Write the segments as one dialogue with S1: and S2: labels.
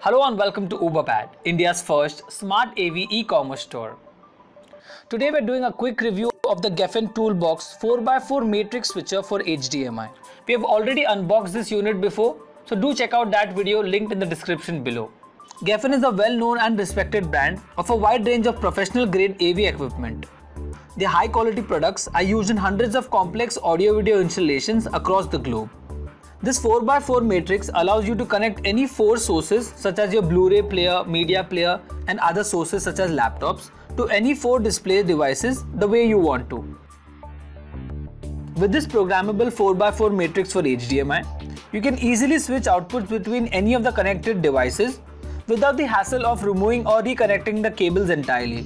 S1: Hello and welcome to Ooberpad, India's first smart AV e-commerce store. Today we're doing a quick review of the Gefen Toolbox 4x4 matrix switcher for HDMI. We have already unboxed this unit before, so do check out that video linked in the description below. Gefen is a well-known and respected brand of a wide range of professional grade AV equipment. Their high quality products are used in hundreds of complex audio video installations across the globe. This 4x4 matrix allows you to connect any four sources such as your Blu-ray player, media player and other sources such as laptops to any four display devices the way you want to. With this programmable 4x4 matrix for HDMI, you can easily switch outputs between any of the connected devices without the hassle of removing or reconnecting the cables entirely.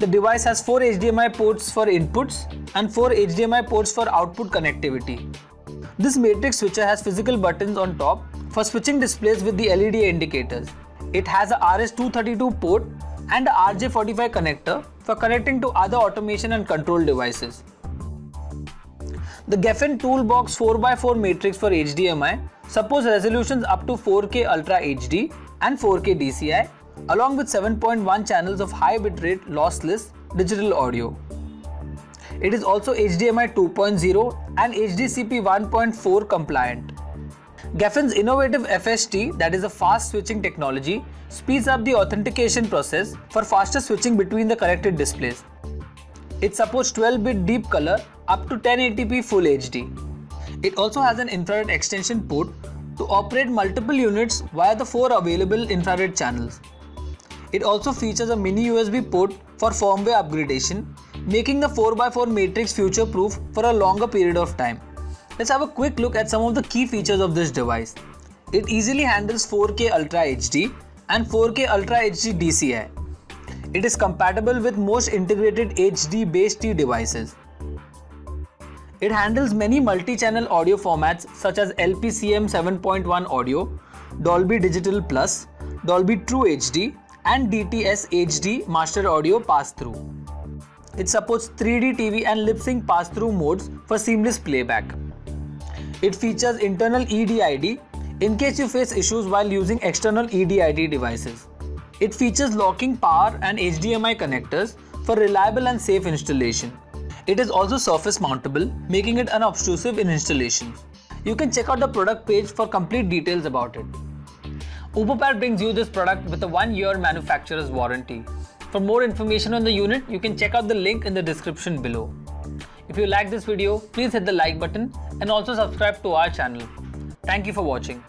S1: The device has 4 HDMI ports for inputs and 4 HDMI ports for output connectivity. This matrix switcher has physical buttons on top for switching displays with the LED indicators. It has a RS-232 port and a RJ45 connector for connecting to other automation and control devices. The Gefen Toolbox 4x4 matrix for HDMI supports resolutions up to 4K Ultra HD and 4K DCI along with 7.1 channels of high bitrate lossless digital audio. It is also HDMI 2.0 and HDCP 1.4 compliant. Gefen's innovative FST, that is a fast switching technology, speeds up the authentication process for faster switching between the connected displays. It supports 12-bit deep color up to 1080p Full HD. It also has an infrared extension port to operate multiple units via the four available infrared channels. It also features a mini USB port for firmware upgradation, making the 4x4 matrix future proof for a longer period of time. Let's have a quick look at some of the key features of this device. It easily handles 4K Ultra HD and 4K Ultra HD DCI. It is compatible with most integrated HDBaseT devices. It handles many multi-channel audio formats such as LPCM 7.1 audio, Dolby Digital Plus, Dolby True HD, and DTS HD Master Audio Pass-Through. It supports 3D TV and lip sync pass-through modes for seamless playback. It features internal EDID in case you face issues while using external EDID devices. It features locking power and HDMI connectors for reliable and safe installation. It is also surface mountable, making it unobtrusive in installations. You can check out the product page for complete details about it. Ooberpad brings you this product with a 1 year manufacturer's warranty. For more information on the unit, you can check out the link in the description below. If you like this video, please hit the like button and also subscribe to our channel. Thank you for watching.